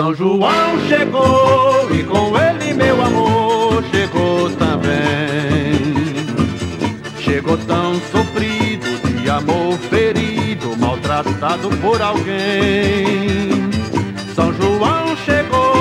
São João chegou e com ele meu amor chegou também. Chegou tão sofrido de amor ferido, maltratado por alguém. São João chegou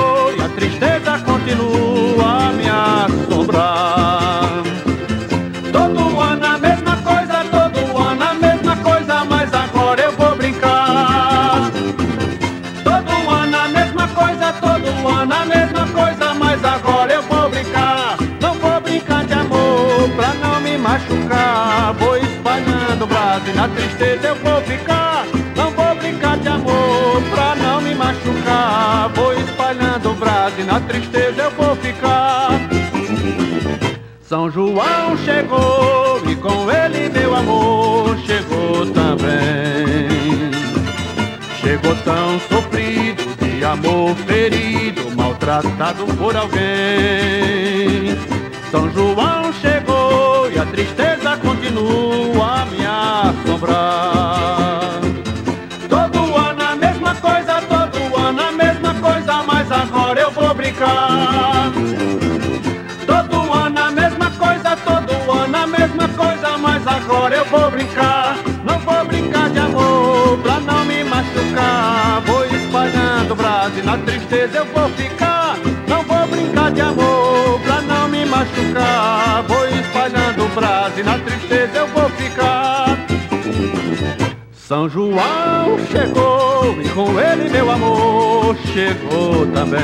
espalhando o braço e na tristeza eu vou ficar. Não vou brincar de amor pra não me machucar. Vou espalhando o braço e na tristeza eu vou ficar. São João chegou e com ele meu amor chegou também. Chegou tão sofrido de amor ferido, maltratado por alguém. São João chegou e a tristeza Todo ano a mesma coisa, todo ano a mesma coisa, mas agora eu vou brincar. Todo ano a mesma coisa, todo ano a mesma coisa, mas agora eu vou brincar. Não vou brincar de amor pra não me machucar. Vou espalhando o e na tristeza eu vou ficar. Não vou brincar de amor pra não me machucar. Vou espalhando o e na São João chegou e com ele meu amor chegou também.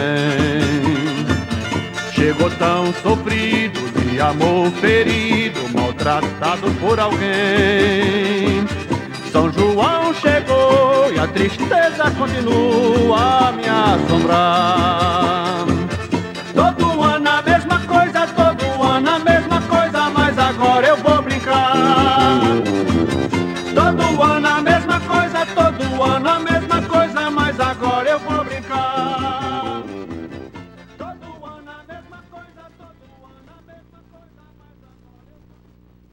Chegou tão sofrido de amor ferido, maltratado por alguém. São João chegou e a tristeza continua a me assombrar.